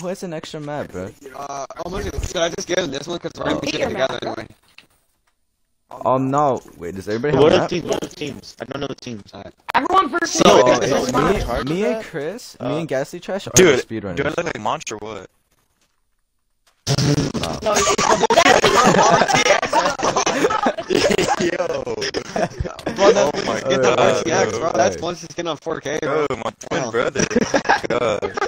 Who has an extra map, bro? Uh, oh, my God, should I just give him this one? Because we're gonna be together map, anyway. Oh no! Wait, does everybody have What a are map? teams? What are the teams? I don't know the teams. Everyone versus So, Oh, uh, it's- it's me, me and? Chris, Uh, me and Ghastly Trash are Dude, the speedrunners. do I look like monster or what? No, Yo. Bro, that's, Oh my get the God, RTX, bro. bro. That's one skin on 4K, bro. Yo, my twin brother. God.